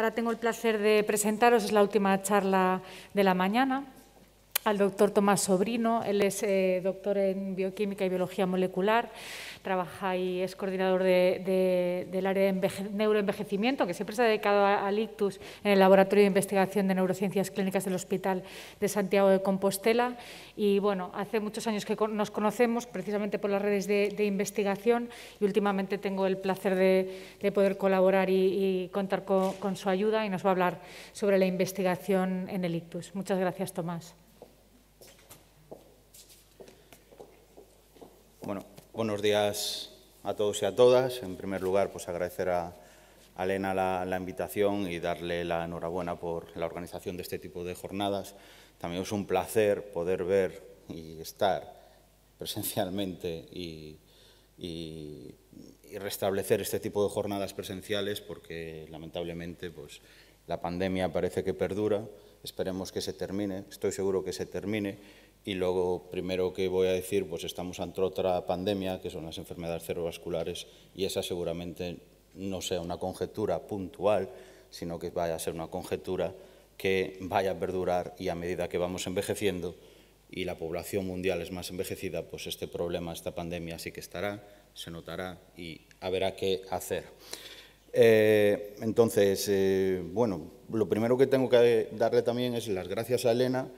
Ahora tengo el placer de presentaros, es la última charla de la mañana, al doctor Tomás Sobrino. Él es eh, doctor en bioquímica y biología molecular trabaja y es coordinador del área de neuroenvejecimiento, que siempre se ha dedicado al ictus en el Laboratorio de Investigación de Neurociencias Clínicas del Hospital de Santiago de Compostela. Y bueno, hace muchos años que nos conocemos precisamente por las redes de, investigación y últimamente tengo el placer de, poder colaborar y, contar con, con su ayuda y nos va a hablar sobre la investigación en el ictus. Muchas gracias, Tomás. Bueno, Buenos días a todos y a todas. En primer lugar, pues agradecer a, Elena la, invitación y darle la enhorabuena por la organización de este tipo de jornadas. También es un placer poder ver y estar presencialmente y, restablecer este tipo de jornadas presenciales porque lamentablemente pues, la pandemia parece que perdura. Esperemos que se termine, estoy seguro que se termine y luego, primero que voy a decir, pues estamos ante otra pandemia, que son las enfermedades cerebrovasculares, y esa seguramente no sea una conjetura puntual, sino que vaya a ser una conjetura que vaya a perdurar y a medida que vamos envejeciendo y la población mundial es más envejecida, pues este problema, esta pandemia sí que estará, se notará y habrá que hacer. Eh, entonces, eh, bueno, lo primero que tengo que darle también es las gracias a Elena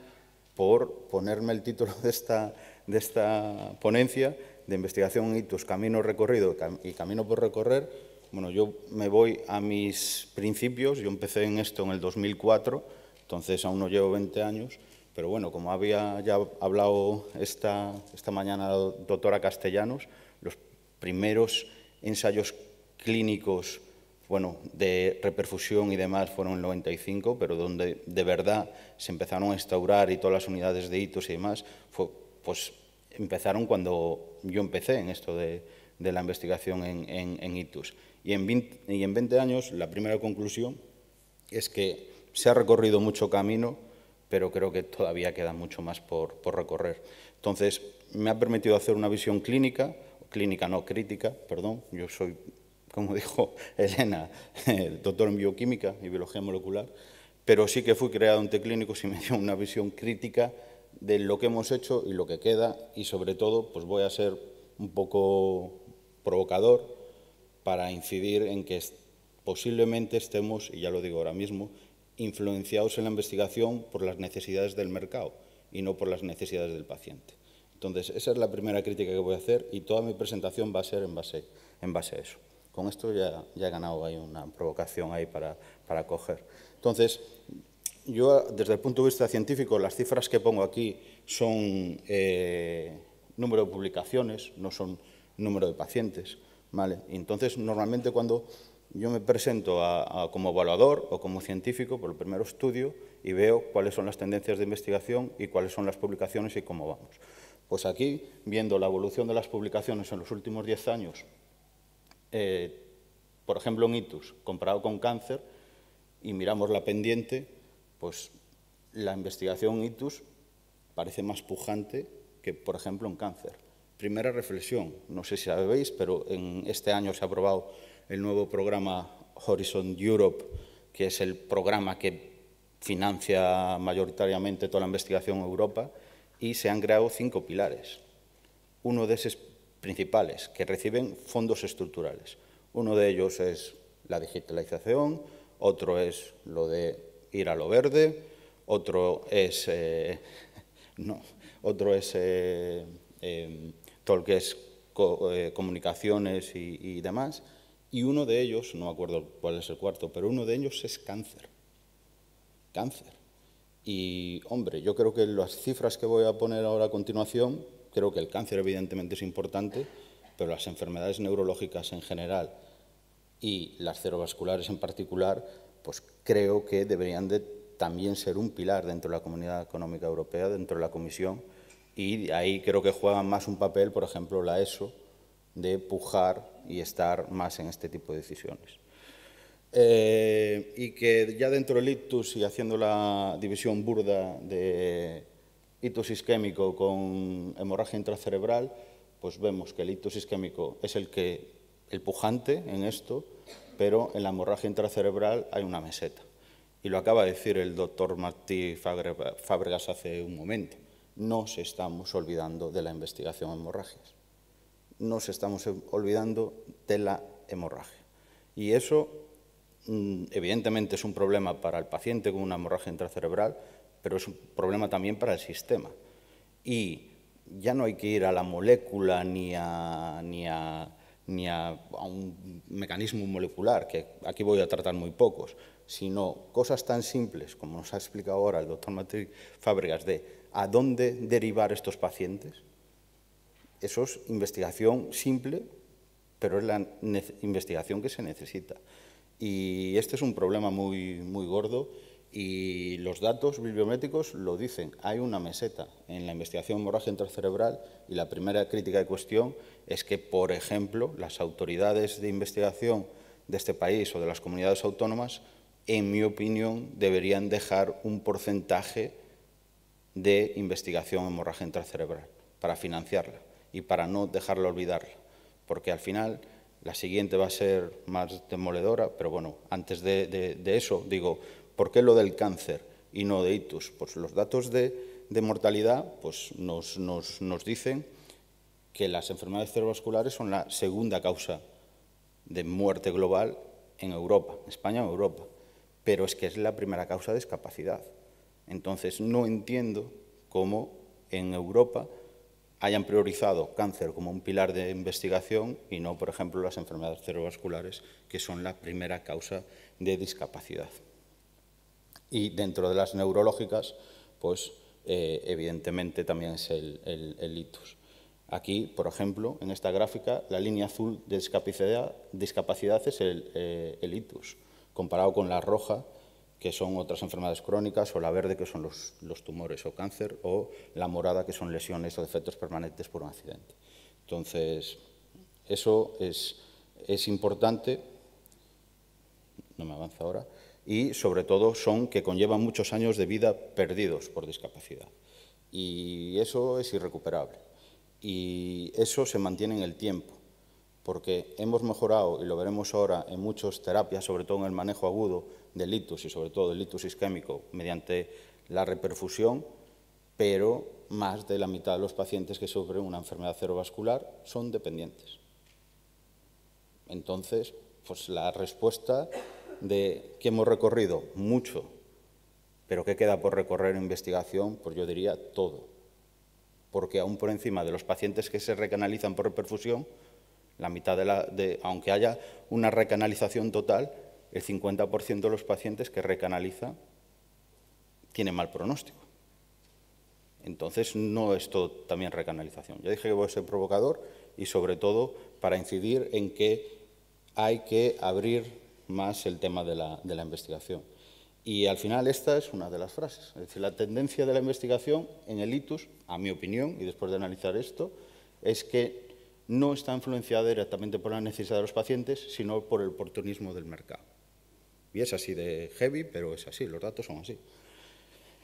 por ponerme el título de esta, de esta ponencia de investigación y tus caminos recorridos y camino por recorrer. Bueno, yo me voy a mis principios, yo empecé en esto en el 2004, entonces aún no llevo 20 años, pero bueno, como había ya hablado esta, esta mañana la doctora Castellanos, los primeros ensayos clínicos bueno, de reperfusión y demás fueron en el 95, pero donde de verdad se empezaron a instaurar y todas las unidades de hitos y demás, pues empezaron cuando yo empecé en esto de, la investigación en, hitos. Y en, 20, años la primera conclusión es que se ha recorrido mucho camino, pero creo que todavía queda mucho más por, por recorrer. Entonces, me ha permitido hacer una visión clínica, clínica no crítica, perdón, yo soy como dijo Elena, doctor en bioquímica y biología molecular, pero sí que fui creado ante clínicos y me dio una visión crítica de lo que hemos hecho y lo que queda y sobre todo pues voy a ser un poco provocador para incidir en que posiblemente estemos, y ya lo digo ahora mismo, influenciados en la investigación por las necesidades del mercado y no por las necesidades del paciente. Entonces, esa es la primera crítica que voy a hacer y toda mi presentación va a ser en base, en base a eso. Con esto ya, ya he ganado ahí una provocación ahí para, para coger. Entonces, yo desde el punto de vista científico, las cifras que pongo aquí son eh, número de publicaciones, no son número de pacientes. ¿vale? entonces, normalmente cuando yo me presento como evaluador o como científico, por el primero estudio y veo cuáles son las tendencias de investigación y cuáles son las publicaciones y cómo vamos. Pues aquí, viendo la evolución de las publicaciones en los últimos 10 años eh, por ejemplo, en ITUS, comparado con cáncer, y miramos la pendiente, pues la investigación ITUS parece más pujante que, por ejemplo, en cáncer. Primera reflexión, no sé si sabéis, pero en este año se ha aprobado el nuevo programa Horizon Europe, que es el programa que financia mayoritariamente toda la investigación en Europa, y se han creado cinco pilares. Uno de esos principales que reciben fondos estructurales. Uno de ellos es la digitalización, otro es lo de ir a lo verde, otro es, eh, otro es eh, em, todo lo que es eh, comunicaciones y, y, demás, y uno de ellos, no me acuerdo cuál es el cuarto, pero uno de ellos es cáncer. Cáncer. Y, hombre, yo creo que las cifras que voy a poner ahora a continuación Creo que el cáncer evidentemente es importante, pero las enfermedades neurológicas en general y las cerebrovasculares en particular, pues creo que deberían de también ser un pilar dentro de la Comunidad Económica Europea, dentro de la Comisión, y ahí creo que juega más un papel, por ejemplo, la ESO, de pujar y estar más en este tipo de decisiones. Eh, y que ya dentro del ictus y haciendo la división burda de hitos isquémico con hemorragia intracerebral, pues vemos que el hitos isquémico es el, que, el pujante en esto pero en la hemorragia intracerebral hay una meseta. Y lo acaba de decir el doctor Martí Fábregas hace un momento. Nos estamos olvidando de la investigación en hemorragias. Nos estamos olvidando de la hemorragia. Y eso, mm, evidentemente, es un problema para el paciente con una hemorragia intracerebral, pero es un problema también para el sistema. Y ya no hay que ir a la molécula ni a, ni a, ni a, un mecanismo molecular, que aquí voy a tratar muy pocos, sino cosas tan simples, como nos ha explicado ahora el doctor Matriz Fábregas, de a dónde derivar estos pacientes. Eso es investigación simple, pero es la investigación que se necesita. Y este es un problema muy, muy gordo y los datos bibliométricos lo dicen. Hay una meseta en la investigación hemorragia intracerebral y la primera crítica de cuestión es que, por ejemplo, las autoridades de investigación de este país o de las comunidades autónomas, en mi opinión, deberían dejar un porcentaje de investigación hemorragia intracerebral para financiarla y para no dejarla olvidarla, porque al final la siguiente va a ser más demoledora, pero bueno, antes de, de eso digo, ¿Por qué lo del cáncer y no de itus? Pues los datos de, mortalidad pues nos, dicen que las enfermedades cerebrovasculares son la segunda causa de muerte global en Europa, España o Europa, pero es que es la primera causa de discapacidad. Entonces, no entiendo cómo en Europa hayan priorizado cáncer como un pilar de investigación y no, por ejemplo, las enfermedades cerebrovasculares, que son la primera causa de discapacidad y dentro de las neurológicas, pues eh, evidentemente también es el, el, itus. Aquí, por ejemplo, en esta gráfica, la línea azul de discapacidad, es el, eh, el, itus, comparado con la roja, que son otras enfermedades crónicas, o la verde, que son los, los, tumores o cáncer, o la morada, que son lesiones o defectos permanentes por un accidente. Entonces, eso es, es importante. No me avanza ahora y, sobre todo, son que conllevan muchos años de vida perdidos por discapacidad. Y eso es irrecuperable. Y eso se mantiene en el tiempo, porque hemos mejorado, y lo veremos ahora, en muchas terapias, sobre todo en el manejo agudo del litus y sobre todo del litus isquémico mediante la reperfusión, pero más de la mitad de los pacientes que sufren una enfermedad cerebrovascular son dependientes. Entonces, pues la respuesta de que hemos recorrido mucho, pero que queda por recorrer en investigación, pues yo diría todo. Porque aún por encima de los pacientes que se recanalizan por reperfusión, la mitad de la, aunque haya una recanalización total, el 50% de los pacientes que recanalizan tienen mal pronóstico. Entonces, no es todo también recanalización. Ya dije que voy a ser provocador y, sobre todo, para incidir en que hay que abrir más el tema de la, investigación. Y al final esta es una de las frases. Es decir, la tendencia de la investigación en el ITUS, a mi opinión, y después de analizar esto, es que no está influenciada directamente por la necesidad de los pacientes, sino por el oportunismo del mercado. Y es así de heavy, pero es así, los datos son así.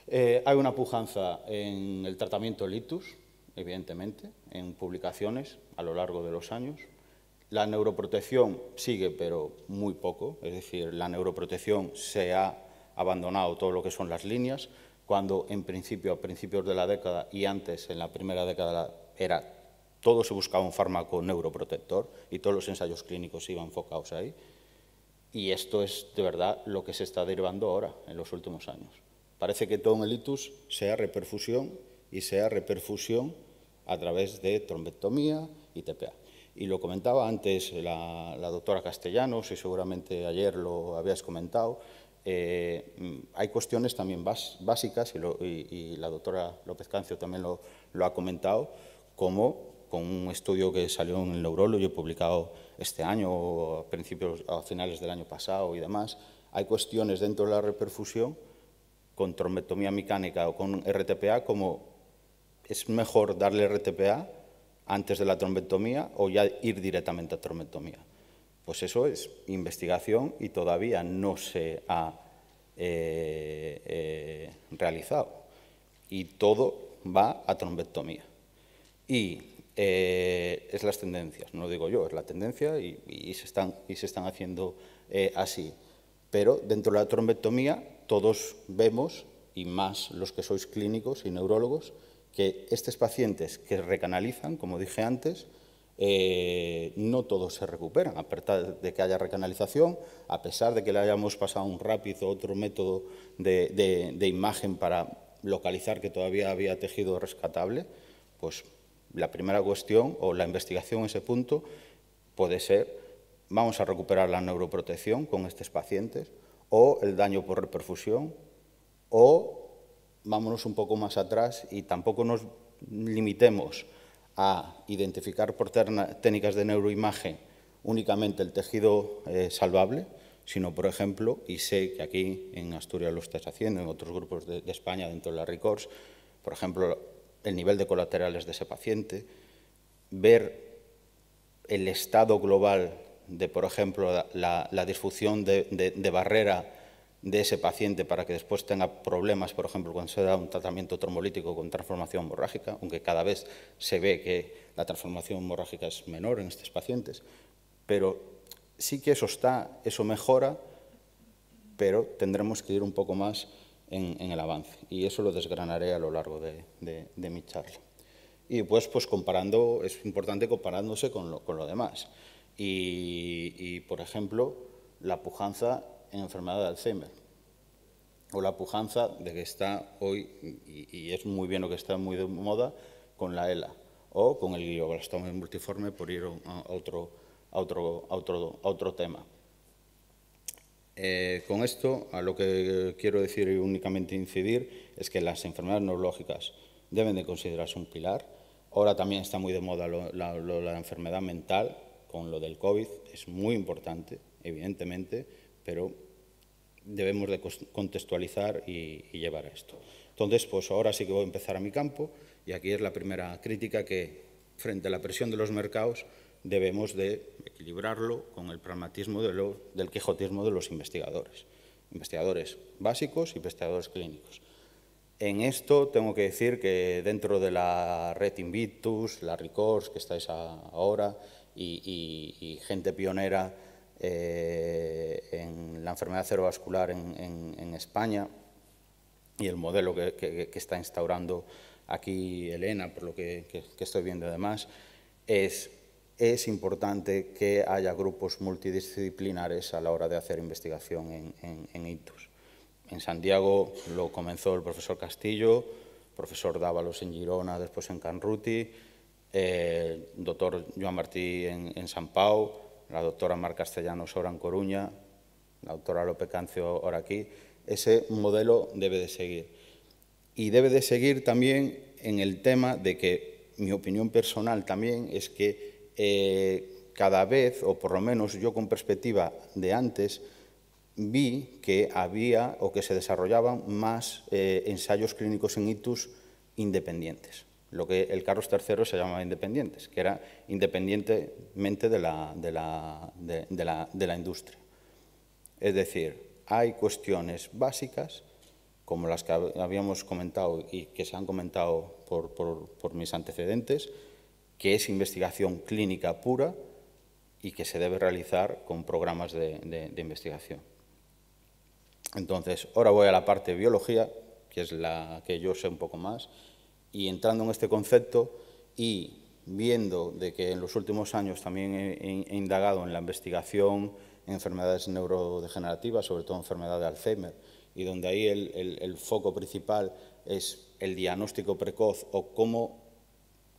Eh, hay una pujanza en el tratamiento del ITUS, evidentemente, en publicaciones a lo largo de los años. La neuroprotección sigue, pero muy poco, es decir, la neuroprotección se ha abandonado todo lo que son las líneas, cuando en principio, a principios de la década y antes, en la primera década, era todo se buscaba un fármaco neuroprotector y todos los ensayos clínicos iban enfocados ahí. Y esto es de verdad lo que se está derivando ahora, en los últimos años. Parece que todo en el itus sea reperfusión y sea reperfusión a través de trombectomía y TPA. Y lo comentaba antes la, doctora Castellanos y seguramente ayer lo habías comentado. Eh, hay cuestiones también básicas y, la doctora López Cancio también lo, ha comentado, como con un estudio que salió en el Neurology publicado este año, a principios, a finales del año pasado y demás, hay cuestiones dentro de la reperfusión con trombectomía mecánica o con RTPA, como es mejor darle RTPA antes de la trombectomía o ya ir directamente a trombectomía. Pues eso es investigación y todavía no se ha eh, eh, realizado. Y todo va a trombectomía. Y eh, es las tendencias, no lo digo yo, es la tendencia y, se están, y se están haciendo eh, así. Pero dentro de la trombectomía todos vemos, y más los que sois clínicos y neurólogos, que estos pacientes que recanalizan, como dije antes, eh, no todos se recuperan, a pesar de que haya recanalización, a pesar de que le hayamos pasado un rápido otro método de, de imagen para localizar que todavía había tejido rescatable, pues la primera cuestión o la investigación en ese punto puede ser, vamos a recuperar la neuroprotección con estos pacientes, o el daño por reperfusión, o vámonos un poco más atrás y tampoco nos limitemos a identificar por técnicas de neuroimagen únicamente el tejido eh, salvable, sino, por ejemplo, y sé que aquí en Asturias lo estáis haciendo, en otros grupos de, España, dentro de la RICORS, por ejemplo, el nivel de colaterales de ese paciente, ver el estado global de, por ejemplo, la, disfunción de barrera de ese paciente para que después tenga problemas, por ejemplo, cuando se da un tratamiento trombólítico con transformación hemorrágica, aunque cada vez se ve que la transformación hemorrágica es menor en estos pacientes, pero sí que eso está, eso mejora, pero tendremos que ir un poco más en, el avance y eso lo desgranaré a lo largo de, mi charla. Y pues, pues comparando, es importante comparándose con lo, con lo demás. Y, por ejemplo, la pujanza en enfermedad de Alzheimer. O la pujanza de que está hoy, y, es muy bien lo que está muy de moda, con la ELA o con el glioblastoma multiforme, por ir a otro, a otro, otro, otro tema. Eh, con esto, a lo que quiero decir y únicamente incidir es que las enfermedades neurológicas deben de considerarse un pilar. Ahora también está muy de moda la enfermedad mental, con lo del COVID, es muy importante, evidentemente, pero debemos de contextualizar y, llevar a esto. Entonces, pues ahora sí que voy a empezar a mi campo y aquí es la primera crítica que frente a la presión de los mercados debemos de equilibrarlo con el pragmatismo del quijotismo de los investigadores, investigadores básicos y investigadores clínicos. En esto tengo que decir que dentro de la red Invitus, la RICORS, que estáis ahora, y gente pionera eh, en la enfermedad cerebrovascular en, España y el modelo que, está instaurando aquí Elena, por lo que, estoy viendo además, es, es importante que haya grupos multidisciplinares a la hora de hacer investigación en, en, ITUS. En Santiago lo comenzó el profesor Castillo, profesor Dávalos en Girona, después en Canruti, el eh, doctor Joan Martí en, en San Pau, la doctora Mar Castellanos ahora en Coruña, la doctora Lope Cancio ahora aquí, ese modelo debe de seguir. Y debe de seguir también en el tema de que mi opinión personal también es que eh, cada vez, o por lo menos yo con perspectiva de antes, vi que había o que se desarrollaban más eh, ensayos clínicos en ITUS independientes lo que el Carlos III se llamaba independientes, que era independientemente de la, de la, de, la, industria. Es decir, hay cuestiones básicas, como las que habíamos comentado y que se han comentado por, por, mis antecedentes, que es investigación clínica pura y que se debe realizar con programas de, investigación. Entonces, ahora voy a la parte de biología, que es la que yo sé un poco más, y entrando en este concepto y viendo de que en los últimos años también he, indagado en la investigación en enfermedades neurodegenerativas, sobre todo enfermedad de Alzheimer, y donde ahí el, foco principal es el diagnóstico precoz o cómo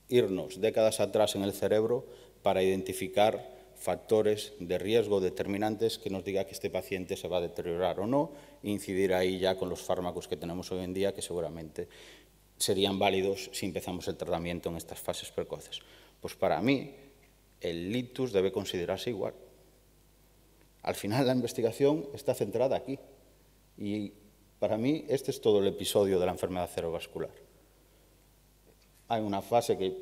irnos décadas atrás en el cerebro para identificar factores de riesgo determinantes que nos diga que este paciente se va a deteriorar o no, e incidir ahí ya con los fármacos que tenemos hoy en día, que seguramente serían válidos si empezamos el tratamiento en estas fases precoces. Pues para mí, el litus debe considerarse igual. Al final la investigación está centrada aquí. Y para mí este es todo el episodio de la enfermedad cerebrovascular. Hay una fase que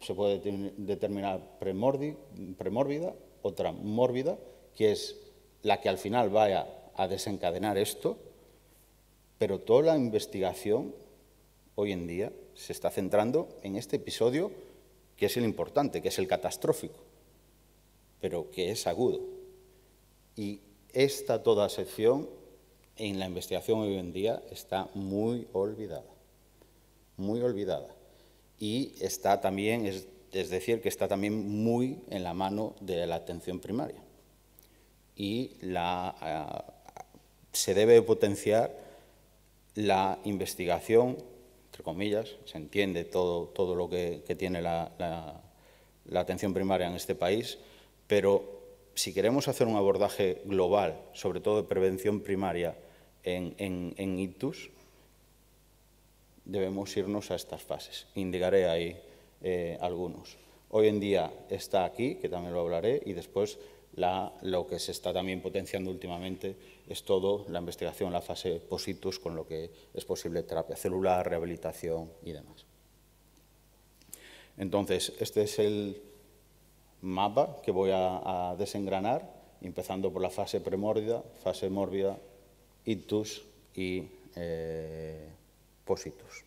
se puede determinar premórbida, otra mórbida, que es la que al final vaya a desencadenar esto, pero toda la investigación hoy en día se está centrando en este episodio que es el importante, que es el catastrófico, pero que es agudo. Y esta toda sección en la investigación hoy en día está muy olvidada, muy olvidada. Y está también, es, decir, que está también muy en la mano de la atención primaria. Y la, eh, se debe potenciar la investigación, entre comillas, se entiende todo, todo lo que, tiene la, la atención primaria en este país, pero si queremos hacer un abordaje global, sobre todo de prevención primaria en, en, ictus, debemos irnos a estas fases. Indicaré ahí eh, algunos. Hoy en día está aquí, que también lo hablaré, y después lo que se está también potenciando últimamente es todo la investigación la fase positus, con lo que es posible terapia celular, rehabilitación y demás. Entonces, este es el, mapa que voy a, desengranar, empezando por la fase premórbida, fase mórbida, ictus y eh, positus.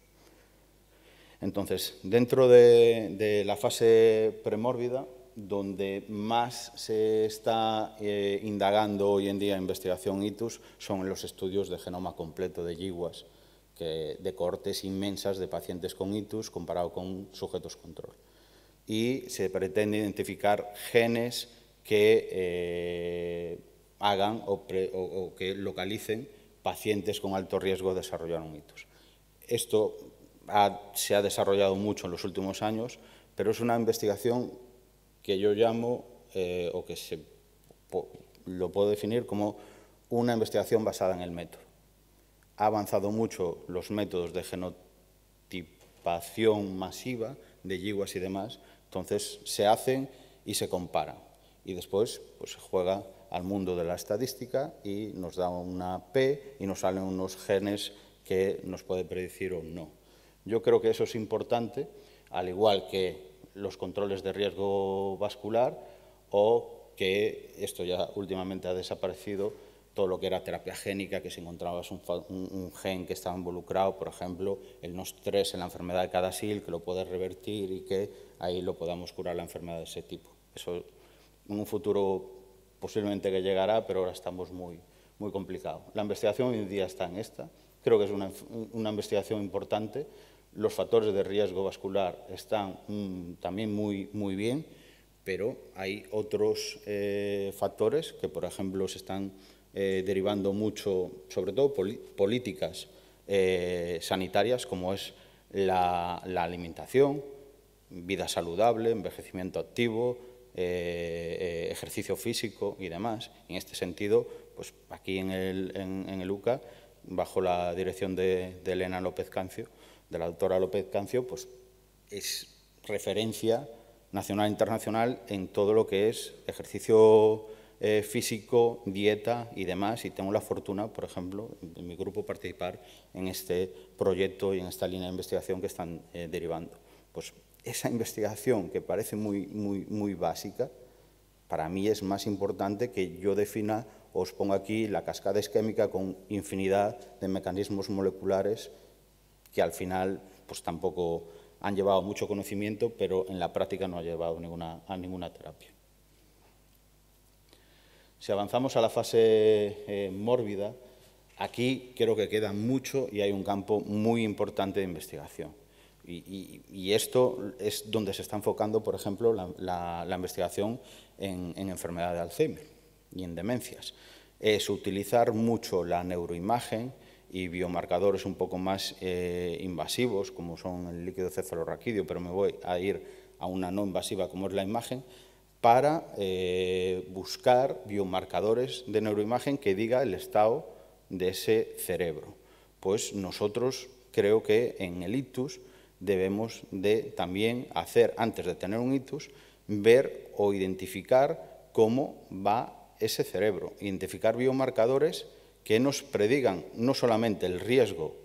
Entonces, dentro de, la fase premórbida, donde más se está eh, indagando hoy en día investigación ITUS son los estudios de genoma completo de yiguas, que, de cortes inmensas de pacientes con ITUS comparado con sujetos control y se pretende identificar genes que eh, hagan o, que localicen pacientes con alto riesgo de desarrollar un mitos. Esto se ha desarrollado mucho en los últimos años, pero es una investigación que yo llamo, eh, o que se, lo puedo definir como una investigación basada en el método. Ha avanzado mucho los métodos de genotipación masiva de yiguas y demás, entonces se hacen y se comparan. Y después pues, se juega al mundo de la estadística y nos da una P y nos salen unos genes que nos puede predecir o no. Yo creo que eso es importante, al igual que los controles de riesgo vascular o que esto ya últimamente ha desaparecido, todo lo que era terapia génica, que si encontrabas un, gen que estaba involucrado, por ejemplo, el NOS3 en la enfermedad de Cadasil, que lo puedes revertir y que ahí lo podamos curar la enfermedad de ese tipo. Eso en un futuro posiblemente que llegará, pero ahora estamos muy, muy complicados. La investigación hoy en día está en esta, creo que es una, una investigación importante. Los factores de riesgo vascular están mm, también muy, muy bien, pero hay otros eh, factores que, por ejemplo, se están eh, derivando mucho, sobre todo políticas eh, sanitarias, como es la, alimentación, vida saludable, envejecimiento activo, ejercicio físico y demás. En este sentido, pues aquí en el, UCA, bajo la dirección de, Elena López Cancio, de la doctora López Cancio, pues es referencia nacional e internacional en todo lo que es ejercicio eh, físico, dieta y demás. Y tengo la fortuna, por ejemplo, en mi grupo participar en este proyecto y en esta línea de investigación que están eh, derivando. Pues esa investigación que parece muy, muy, muy básica, para mí es más importante que yo defina, os pongo aquí la cascada isquémica con infinidad de mecanismos moleculares que al final pues tampoco han llevado mucho conocimiento, pero en la práctica no ha llevado ninguna, a ninguna terapia. Si avanzamos a la fase eh, mórbida, aquí creo que queda mucho y hay un campo muy importante de investigación. Y, esto es donde se está enfocando, por ejemplo, la, investigación en, enfermedad de Alzheimer y en demencias. Es utilizar mucho la neuroimagen y biomarcadores un poco más eh, invasivos, como son el líquido cefalorraquídeo, pero me voy a ir a una no invasiva como es la imagen, para eh, buscar biomarcadores de neuroimagen que diga el estado de ese cerebro. Pues nosotros creo que en el ictus debemos de también hacer, antes de tener un ictus, ver o identificar cómo va ese cerebro, identificar biomarcadores que nos predigan no solamente el riesgo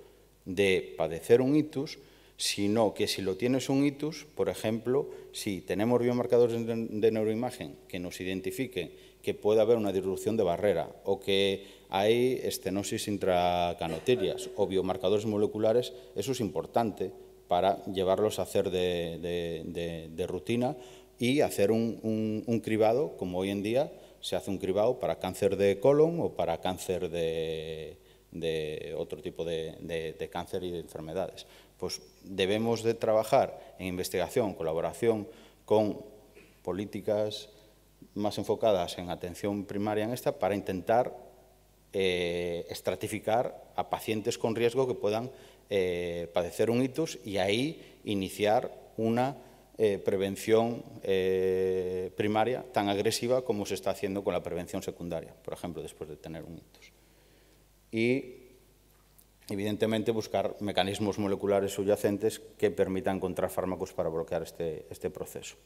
de padecer un ictus, sino que si lo tienes un itus, por ejemplo, si tenemos biomarcadores de, neuroimagen que nos identifiquen que puede haber una disrupción de barrera o que hay estenosis intracanotirias o biomarcadores moleculares, eso es importante para llevarlos a hacer de, rutina y hacer un, cribado, como hoy en día se hace un cribado para cáncer de colon o para cáncer de, otro tipo de, cáncer y de enfermedades. Pues debemos de trabajar en investigación, colaboración con políticas más enfocadas en atención primaria en esta para intentar eh, estratificar a pacientes con riesgo que puedan eh, padecer un itus y ahí iniciar una eh, prevención eh, primaria tan agresiva como se está haciendo con la prevención secundaria, por ejemplo, después de tener un ictus. Y, evidentemente, buscar mecanismos moleculares subyacentes que permitan encontrar fármacos para bloquear este, este proceso.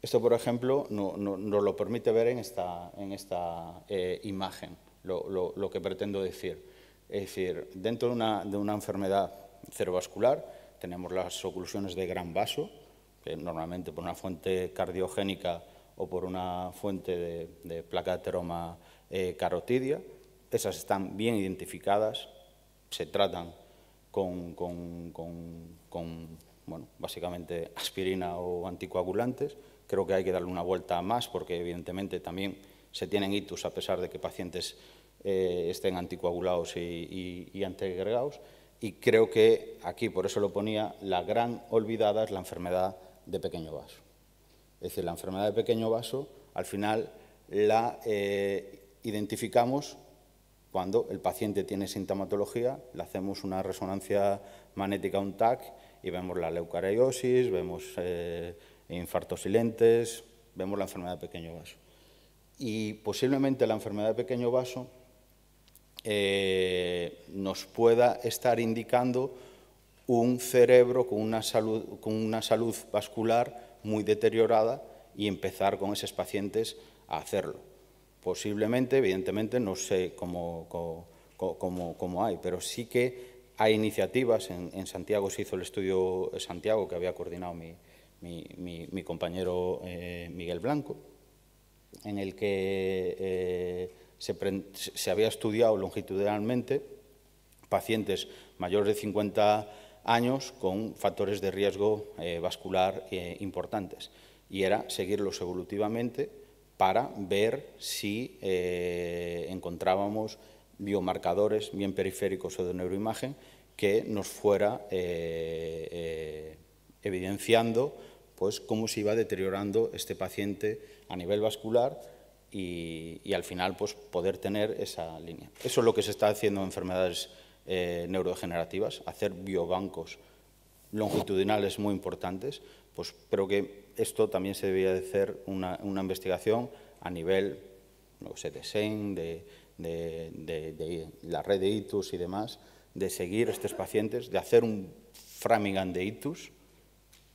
Esto, por ejemplo, nos no, lo permite ver en esta, en esta eh, imagen, lo, lo, que pretendo decir. Es decir, dentro de una, de una enfermedad cerebrovascular tenemos las oclusiones de gran vaso, normalmente por una fuente cardiogénica o por una fuente de, placa de ateroma eh, carotidia. Esas están bien identificadas, se tratan con, bueno, básicamente aspirina o anticoagulantes. Creo que hay que darle una vuelta más porque evidentemente también se tienen hitos a pesar de que pacientes eh, estén anticoagulados y, y, y. Y creo que aquí, por eso lo ponía, la gran olvidada es la enfermedad de pequeño vaso. Es decir, la enfermedad de pequeño vaso, al final la eh, identificamos cuando el paciente tiene sintomatología, le hacemos una resonancia magnética, un TAC, y vemos la leucariosis, vemos eh, infartos silentes, vemos la enfermedad de pequeño vaso. Y posiblemente la enfermedad de pequeño vaso eh, nos pueda estar indicando un cerebro con una salud, con una salud vascular muy deteriorada y empezar con esos pacientes a hacerlo. Posiblemente, evidentemente, no sé cómo, cómo, hay, pero sí que hay iniciativas. En, Santiago se hizo el estudio Santiago que había coordinado mi, mi, compañero eh, Miguel Blanco, en el que eh, se, se había estudiado longitudinalmente pacientes mayores de 50 años con factores de riesgo eh, vascular eh, importantes. Y era seguirlos evolutivamente para ver si eh, encontrábamos biomarcadores bien periféricos o de neuroimagen que nos fuera evidenciando pues, cómo se iba deteriorando este paciente a nivel vascular y, y, al final pues, poder tener esa línea. Eso es lo que se está haciendo en enfermedades eh, neurodegenerativas, hacer biobancos longitudinales muy importantes, pues creo que esto también se debería de hacer una, investigación a nivel no sé, de SEN, de, de, la red de ITUS y demás, de seguir a estos pacientes, de hacer un Framingham de ITUS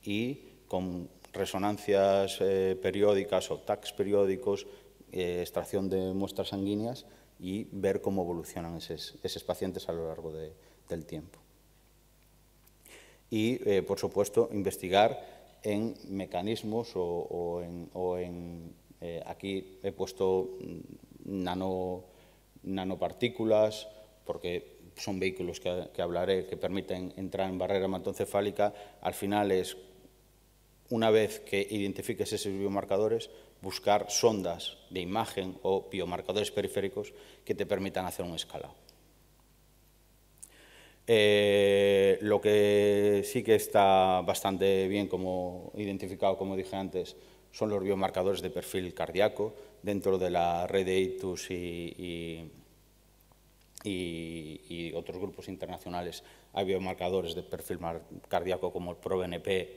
y con resonancias eh, periódicas o TACs periódicos, eh, extracción de muestras sanguíneas, y ver cómo evolucionan esos, pacientes a lo largo del tiempo. Y, eh, por supuesto, investigar en mecanismos o, en... Eh, aquí he puesto nano, nanopartículas, porque son vehículos que, que, hablaré que permiten entrar en barrera hematoencefálica. Al final es, una vez que identifiques esos biomarcadores, buscar sondas de imagen o biomarcadores periféricos que te permitan hacer un escalado. Eh, lo que sí que está bastante bien como identificado, como dije antes, son los biomarcadores de perfil cardíaco. Dentro de la red de ITUS y, y, otros grupos internacionales hay biomarcadores de perfil cardíaco como el ProBNP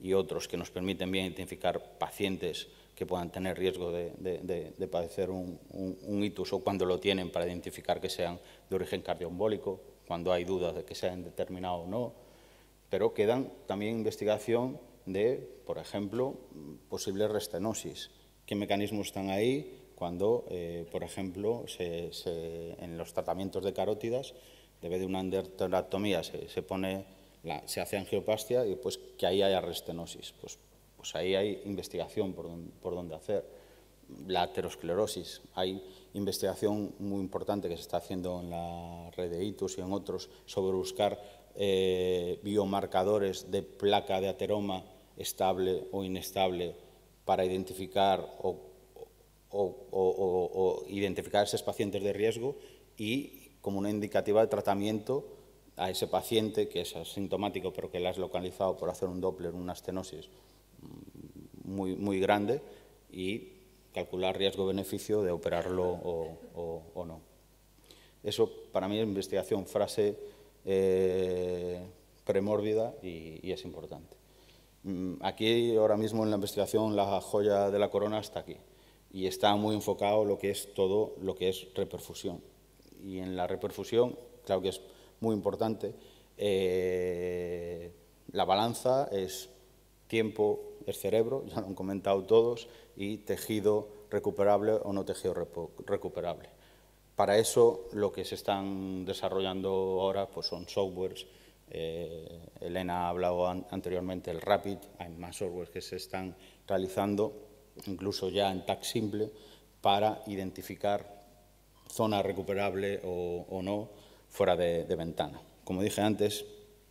y otros que nos permiten bien identificar pacientes que puedan tener riesgo de, padecer un, un, itus o cuando lo tienen para identificar que sean de origen cardioembólico, cuando hay dudas de que sean determinado o no. Pero quedan también investigación de, por ejemplo, posible restenosis. ¿Qué mecanismos están ahí cuando, eh, por ejemplo, en los tratamientos de carótidas, debe de una endarterectomía se, se, pone se hace angioplastia y pues que ahí haya restenosis? Pues pues ahí hay investigación por, por donde hacer. La aterosclerosis, hay investigación muy importante que se está haciendo en la red de ITUS y en otros sobre buscar eh, biomarcadores de placa de ateroma estable o inestable para identificar o, o, identificar a esos pacientes de riesgo y como una indicativa de tratamiento a ese paciente que es asintomático pero que le has localizado por hacer un Doppler, una estenosis mm, muy, muy grande y calcular riesgo-beneficio de operarlo o, no. Eso para mí es investigación, frase eh, premórbida y, es importante. Mm, aquí ahora mismo en la investigación la joya de la corona está aquí y está muy enfocado lo que es todo lo que es reperfusión. Y en la reperfusión, claro que es muy importante, eh, la balanza es tiempo, es cerebro, ya lo han comentado todos, y tejido recuperable o no tejido recuperable. Para eso lo que se están desarrollando ahora pues son softwares. Eh, Elena ha hablado anteriormente del RAPID, hay más softwares que se están realizando, incluso ya en TAC simple, para identificar zona recuperable o, no fuera de, de, ventana. Como dije antes,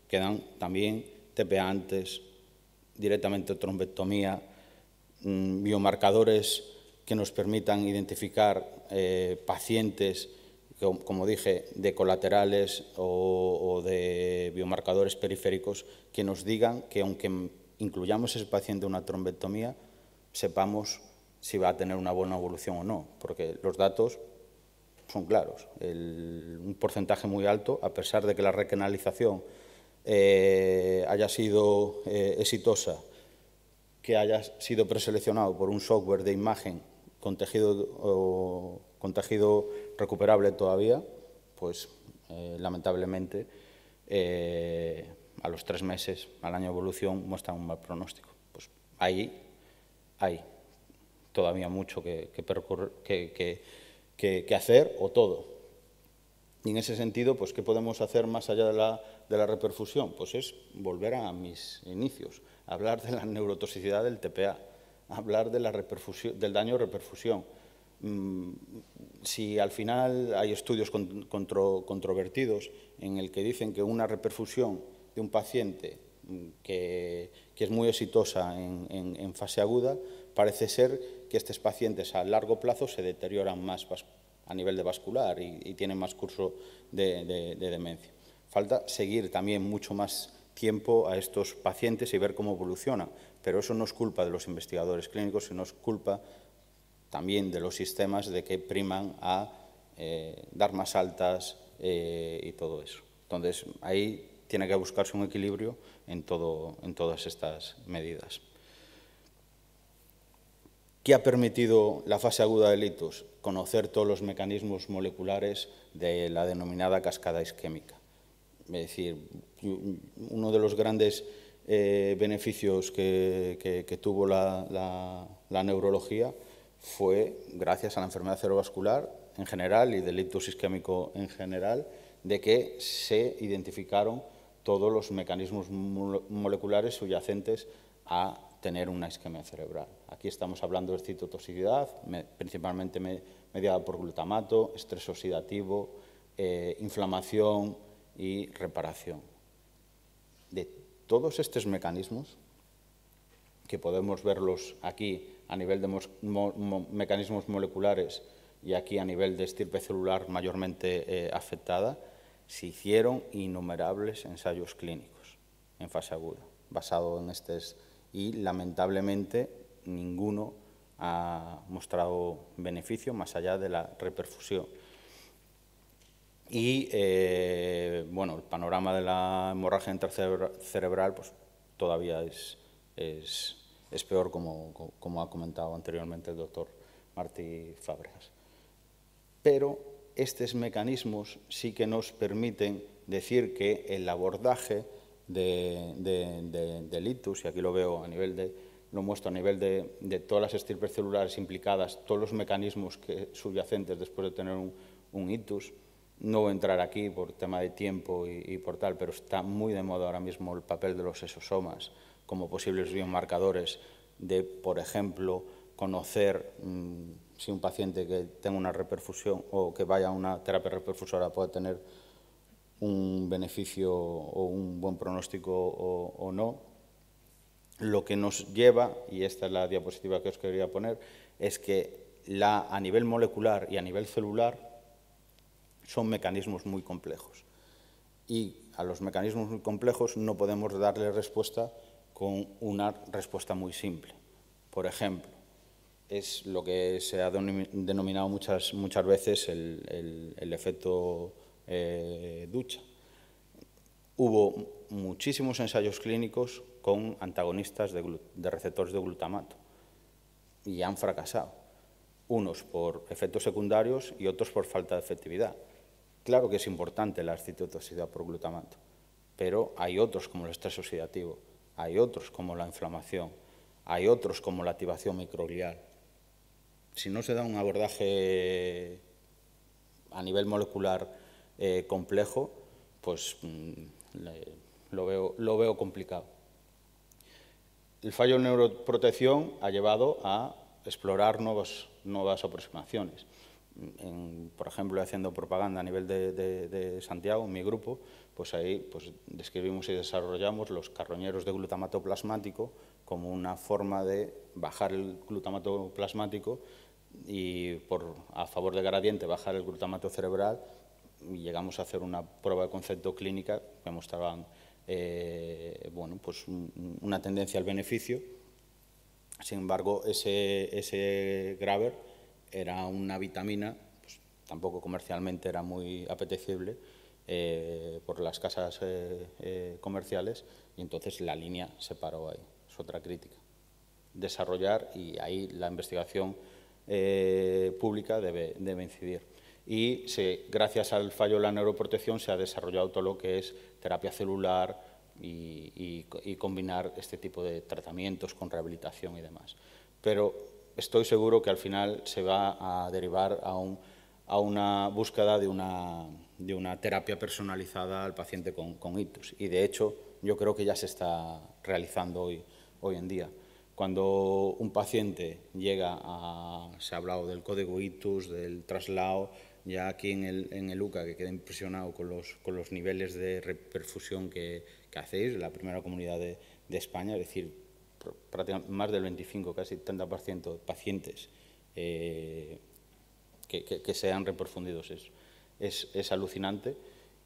quedan también TPA antes, directamente trombectomía, Mm, biomarcadores que nos permitan identificar eh, pacientes, como dije, de colaterales o, de biomarcadores periféricos que nos digan que aunque incluyamos ese paciente en una trombectomía, sepamos si va a tener una buena evolución o no, porque los datos son claros. un porcentaje muy alto, a pesar de que la recanalización eh, haya sido eh, exitosa que haya sido preseleccionado por un software de imagen con tejido, con tejido recuperable todavía, pues eh, lamentablemente a los tres meses, al año de evolución, muestra un mal pronóstico. Pues ahí hay todavía mucho que, que, hacer o todo. Y en ese sentido, pues, ¿qué podemos hacer más allá de la, de la reperfusión? Pues es volver a mis inicios hablar de la neurotoxicidad del TPA, hablar de la del daño reperfusión. Mm, si al final hay estudios controvertidos en el que dicen que una reperfusión de un paciente mm, que, es muy exitosa en, fase aguda, parece ser que estos pacientes a largo plazo se deterioran más a nivel de vascular y, tienen más curso de demencia. Falta seguir también mucho más tiempo a estos pacientes y ver cómo evoluciona. Pero eso no es culpa de los investigadores clínicos, sino es culpa también de los sistemas de que priman a eh, dar más altas eh, y todo eso. Entonces, ahí tiene que buscarse un equilibrio en, todo, en todas estas medidas. ¿Qué ha permitido la fase aguda del litus? Conocer todos los mecanismos moleculares de la denominada cascada isquémica. Es decir, uno de los grandes eh, beneficios que, tuvo la, neurología fue, gracias a la enfermedad cerebrovascular en general y del ictus isquémico en general, de que se identificaron todos los mecanismos moleculares subyacentes a tener una isquemia cerebral. Aquí estamos hablando de citotoxicidad, principalmente mediada por glutamato, estrés oxidativo, eh, inflamación, y reparación. De todos estos mecanismos, que podemos verlos aquí a nivel de mecanismos moleculares y aquí a nivel de estirpe celular mayormente eh, afectada, se hicieron innumerables ensayos clínicos en fase aguda, basado en estos, y lamentablemente ninguno ha mostrado beneficio más allá de la reperfusión. Y eh, bueno, el panorama de la hemorragia intracerebral pues, todavía es, es, peor, como, como, ha comentado anteriormente el doctor Martí Fábregas. Pero estos mecanismos sí que nos permiten decir que el abordaje de, de, del itus, y aquí lo veo a nivel de, lo muestro a nivel de, de todas las estirpes celulares implicadas, todos los mecanismos subyacentes después de tener un, un itus, no voy a entrar aquí por tema de tiempo y, por tal, pero está muy de moda ahora mismo el papel de los exosomas como posibles biomarcadores de, por ejemplo, conocer mm, si un paciente que tenga una reperfusión o que vaya a una terapia reperfusora puede tener un beneficio o un buen pronóstico o, no. Lo que nos lleva, y esta es la diapositiva que os quería poner, es que la, a nivel molecular y a nivel celular son mecanismos muy complejos. Y a los mecanismos muy complejos no podemos darle respuesta con una respuesta muy simple. Por ejemplo, es lo que se ha denominado muchas, muchas veces el, efecto eh, ducha. Hubo muchísimos ensayos clínicos con antagonistas de, de receptores de glutamato y han fracasado, unos por efectos secundarios y otros por falta de efectividad. Claro que es importante la citotoxicidad por glutamato, pero hay otros como el estrés oxidativo, hay otros como la inflamación, hay otros como la activación microglial. Si no se da un abordaje a nivel molecular eh, complejo, pues mm, lo, veo, complicado. El fallo en neuroprotección ha llevado a explorar nuevas aproximaciones. Por ejemplo, haciendo propaganda a nivel de, de Santiago, mi grupo, pues ahí pues, describimos y desarrollamos los carroñeros de glutamato plasmático como una forma de bajar el glutamato plasmático y por, a favor de gradiente bajar el glutamato cerebral y llegamos a hacer una prueba de concepto clínica que mostraban eh, bueno, pues una tendencia al beneficio. Sin embargo, ese, ese Graver era una vitamina, pues, tampoco comercialmente era muy apetecible, eh, por las casas eh, eh, comerciales y entonces la línea se paró ahí. Es otra crítica. Desarrollar y ahí la investigación pública debe, incidir. Y gracias al fallo de la neuroprotección se ha desarrollado todo lo que es terapia celular y, y combinar este tipo de tratamientos con rehabilitación y demás. Pero estoy seguro que al final se va a derivar a un a una búsqueda de una, de una terapia personalizada al paciente con, con, ictus. Y de hecho, yo creo que ya se está realizando hoy, hoy en día. Cuando un paciente llega a, se ha hablado del código ictus, del traslado, ya aquí en el, en el UCA, que queda impresionado con los, con los niveles de reperfusión que, que hacéis, la primera comunidad de, de España, es decir, prácticamente más del 25, casi 30% de pacientes eh, que, sean reprofundidos. Es, es, alucinante.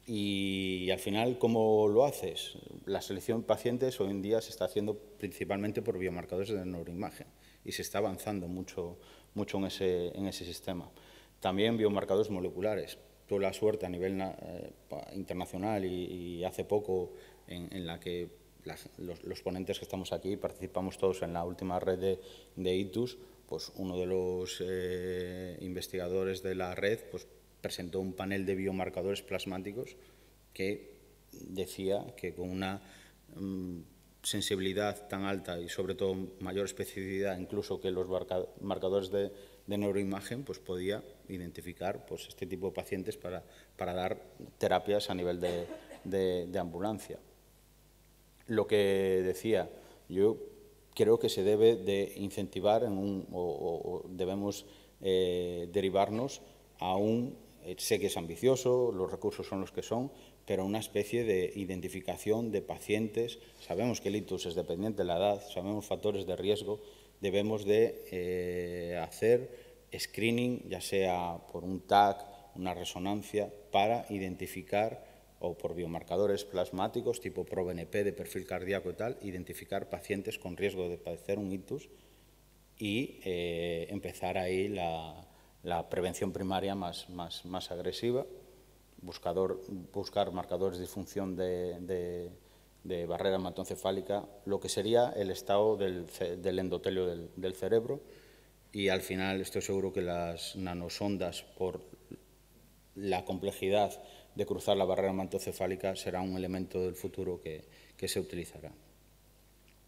Y, al final, ¿cómo lo haces? La selección de pacientes hoy en día se está haciendo principalmente por biomarcadores de neuroimagen y se está avanzando mucho, mucho en, ese, en ese sistema. También biomarcadores moleculares. Tuve la suerte a nivel eh, internacional y, hace poco en, la que los, ponentes que estamos aquí participamos todos en la última red de, ITUS, pues uno de los eh, investigadores de la red pues, presentó un panel de biomarcadores plasmáticos que decía que con una mm, sensibilidad tan alta y sobre todo mayor especificidad incluso que los marcadores de, neuroimagen, pues podía identificar pues, este tipo de pacientes para, dar terapias a nivel de ambulancia. Lo que decía, yo creo que se debe de incentivar o, debemos eh, derivarnos a un, eh, sé que es ambicioso, los recursos son los que son, pero una especie de identificación de pacientes. Sabemos que el ictus es dependiente de la edad, sabemos factores de riesgo, debemos de eh, hacer screening, ya sea por un TAC, una resonancia, para identificar o por biomarcadores plasmáticos tipo ProBNP de perfil cardíaco y tal, identificar pacientes con riesgo de padecer un ictus y eh, empezar ahí la, prevención primaria más, más, más agresiva, buscador, buscar marcadores de disfunción de, barrera hematoencefálica, lo que sería el estado del, del endotelio del, del cerebro y al final estoy seguro que las nanosondas, por la complejidad de cruzar la barrera mantocefálica será un elemento del futuro que, se utilizará.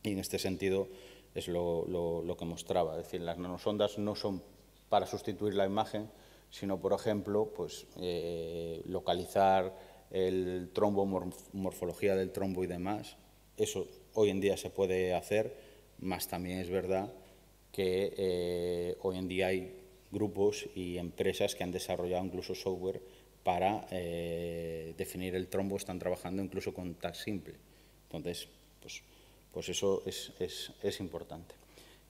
Y en este sentido es lo, que mostraba, es decir, las nanosondas no son para sustituir la imagen, sino, por ejemplo, pues, eh, localizar el trombo, morfología del trombo y demás. Eso hoy en día se puede hacer, más también es verdad que eh, hoy en día hay grupos y empresas que han desarrollado incluso software para eh, definir el trombo, están trabajando incluso con tag simple. Entonces, pues, pues eso es, es, es importante.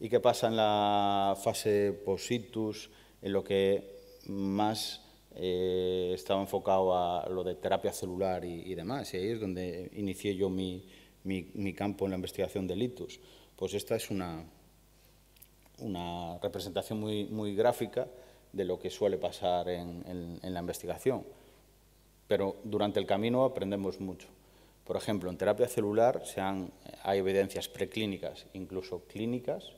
¿Y qué pasa en la fase positus, en lo que más eh, estaba enfocado a lo de terapia celular y, demás? Y ahí es donde inicié yo mi, mi, campo en la investigación de litus. Pues esta es una, una representación muy, muy gráfica de lo que suele pasar en, en la investigación. Pero durante el camino aprendemos mucho. Por ejemplo, en terapia celular hay evidencias preclínicas, incluso clínicas,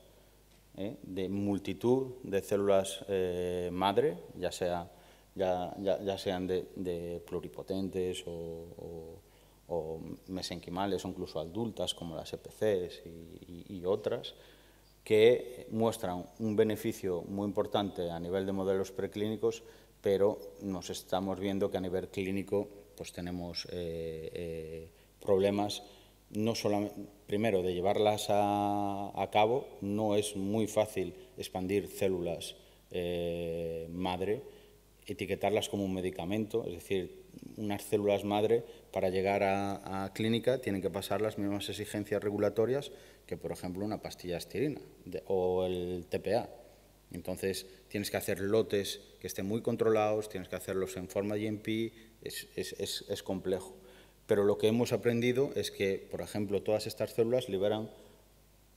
¿eh? de multitud de células eh, madre, ya, ya, ya, sean de, pluripotentes o, mesenquimales o incluso adultas, como las EPCs y otras, que muestran un beneficio muy importante a nivel de modelos preclínicos, pero nos estamos viendo que a nivel clínico pues tenemos eh, problemas no solamente, primero, de llevarlas a, cabo, no es muy fácil expandir células eh, madre, etiquetarlas como un medicamento, es decir, unas células madre para llegar a, clínica tienen que pasar las mismas exigencias regulatorias que, por ejemplo, una pastilla aspirina o el TPA. Entonces, tienes que hacer lotes que estén muy controlados, tienes que hacerlos en forma GMP, es complejo. Pero lo que hemos aprendido es que, por ejemplo, todas estas células liberan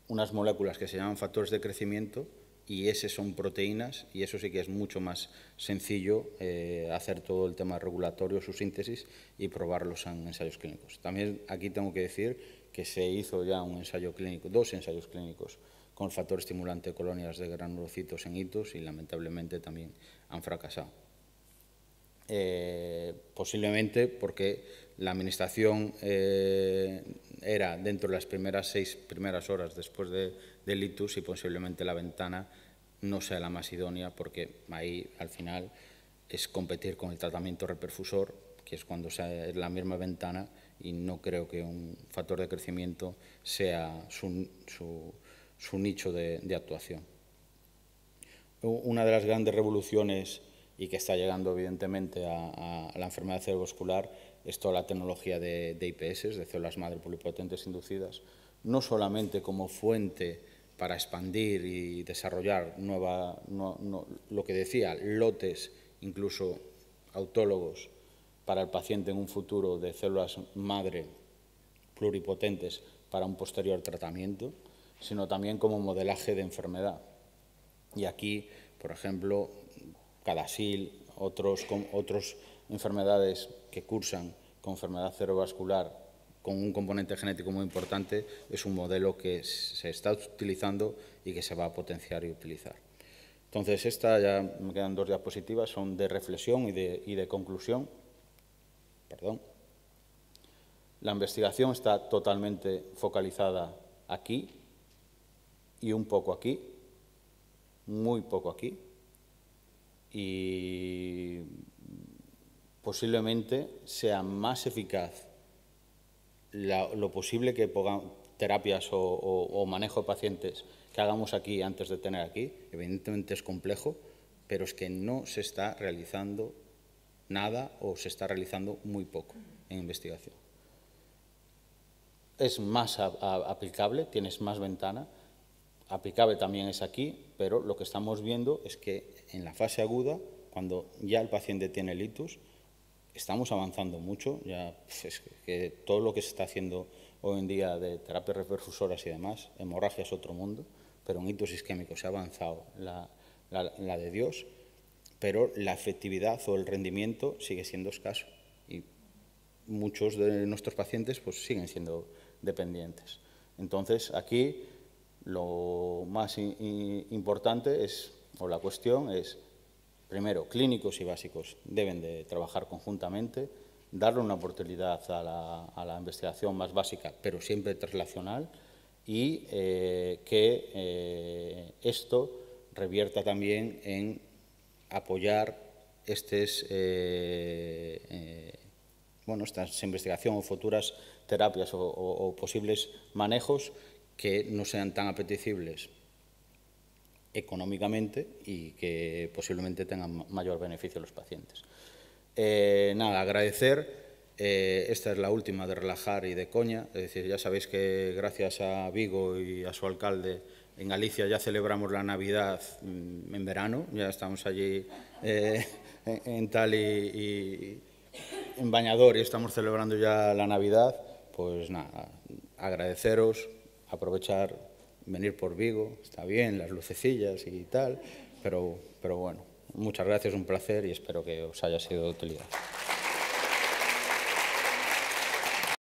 unas moléculas que se llaman factores de crecimiento y esas son proteínas y eso sí que es mucho más sencillo eh, hacer todo el tema regulatorio, su síntesis y probarlos en ensayos clínicos. También aquí tengo que decir que se hizo ya un ensayo clínico, dos ensayos clínicos con el factor estimulante de colonias de granulocitos en hitos y lamentablemente también han fracasado. Eh, posiblemente porque la administración eh, era dentro de las primeras seis primeras horas después de, del litus y posiblemente la ventana no sea la más idónea porque ahí al final es competir con el tratamiento reperfusor, que es cuando es la misma ventana y no creo que un factor de crecimiento sea su, nicho de, de actuación. Una de las grandes revoluciones y que está llegando evidentemente a, la enfermedad cerebrovascular es toda la tecnología de, IPS, de células madre pluripotentes inducidas, no solamente como fuente para expandir y desarrollar nueva, lo que decía, lotes, incluso autólogos, para el paciente en un futuro de células madre pluripotentes para un posterior tratamiento, sino también como modelaje de enfermedad. Y aquí, por ejemplo, Cadasil, otros, otros enfermedades que cursan con enfermedad cerebrovascular con un componente genético muy importante, es un modelo que se está utilizando y que se va a potenciar y utilizar. Entonces, esta ya me quedan dos diapositivas, son de reflexión y de, y de conclusión. Perdón. La investigación está totalmente focalizada aquí y un poco aquí, muy poco aquí, y posiblemente sea más eficaz lo posible que pongan terapias o, manejo de pacientes que hagamos aquí antes de tener aquí. Evidentemente es complejo, pero es que no se está realizando nada o se está realizando muy poco en investigación. Es más aplicable, tienes más ventana, aplicable también es aquí, pero lo que estamos viendo es que en la fase aguda, cuando ya el paciente tiene litus, estamos avanzando mucho, ya pues, que todo lo que se está haciendo hoy en día de terapias reperfusoras y demás, hemorragia es otro mundo, pero en hitos isquémicos se ha avanzado la, de Dios, pero la efectividad o el rendimiento sigue siendo escaso y muchos de nuestros pacientes pues siguen siendo dependientes. Entonces, aquí lo más importante es, o la cuestión es, primero, clínicos y básicos deben de trabajar conjuntamente, darle una oportunidad a la, investigación más básica, pero siempre translacional, y eh, que eh, esto revierta también en apoyar estes, eh, bueno, estas investigación o futuras terapias o posibles manejos que no sean tan apetecibles económicamente y que posiblemente tengan mayor beneficio los pacientes. Eh, nada, agradecer. Eh, esta es la última de relajar y de coña. Es decir, ya sabéis que gracias a Vigo y a su alcalde En Galicia ya celebramos la Navidad mm, en verano, ya estamos allí eh, en tal y, en Bañador y estamos celebrando ya la Navidad. Pues nada, agradeceros, aprovechar, venir por Vigo, está bien, las lucecillas y tal, pero, pero bueno, muchas gracias, un placer y espero que os haya sido de utilidad.